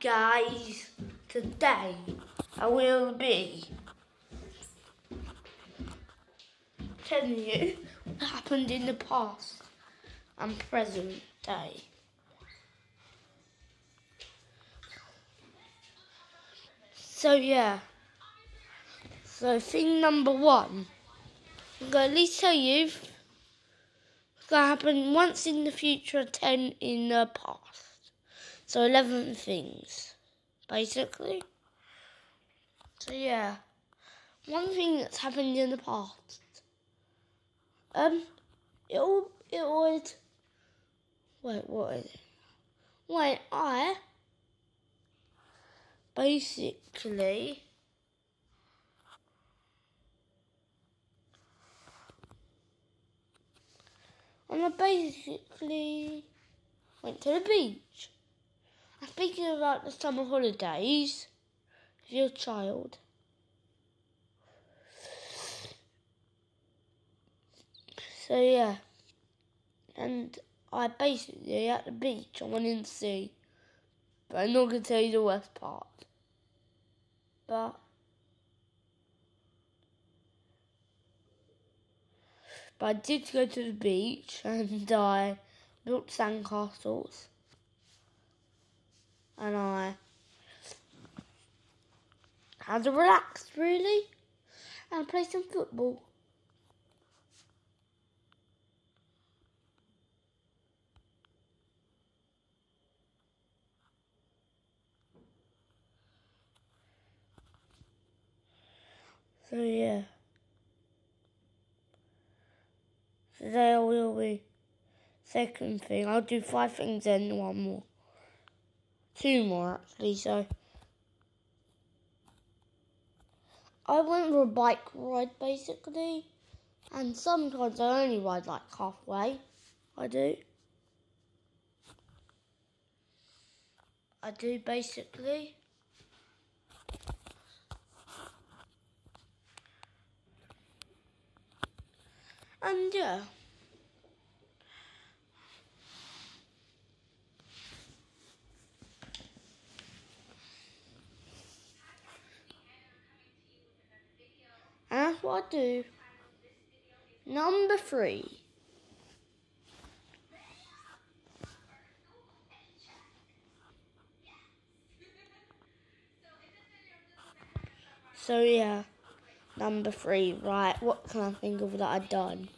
guys, today I will be telling you what happened in the past and present day. So yeah, so thing number one, I'm going to at least tell you it's going to happen once in the future, 10 in the past. So 11 things, basically. So yeah, one thing that's happened in the past. Um, it all, it was. Wait, what is it? Wait, I basically. And I basically went to the beach. I'm speaking about the summer holidays with your child. So yeah, and I basically at the beach I went in the sea, but I'm not gonna tell you the worst part. But but I did go to the beach and I built sandcastles and I had to relax really and play some football. So yeah. Today I will be second thing. I'll do five things and one more two more actually, so I went for a bike ride basically, and sometimes I only ride like halfway. I do. I do basically. And yeah. And that's what I do. Number three. So yeah, number three, right, what can I think of that I've done?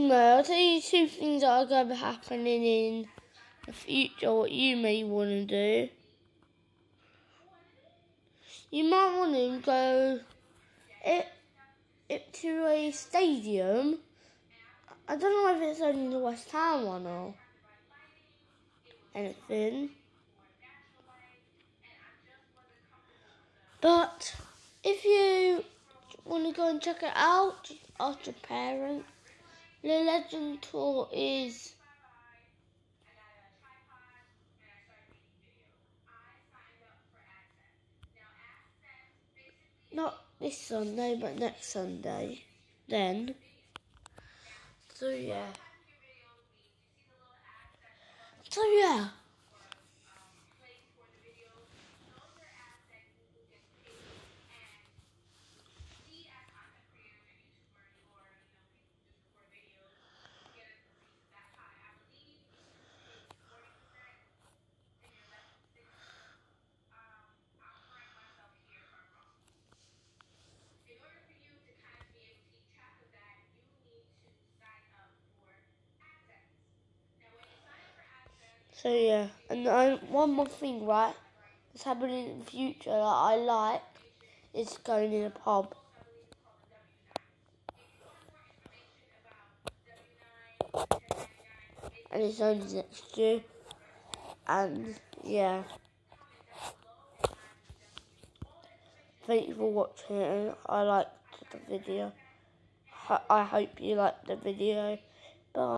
No, I'll tell you two things that are going to be happening in the future, what you may want to do. You might want to go it, it to a stadium. I don't know if it's only the West Ham one or anything. But if you want to go and check it out, ask your parents. The legend tour is not this Sunday, but next Sunday. Then, so yeah. So yeah. So yeah, and I, one more thing, right? That's happening in the future that I like is going in a pub. And it's only next year. And yeah. Thank you for watching I liked the video. I hope you liked the video.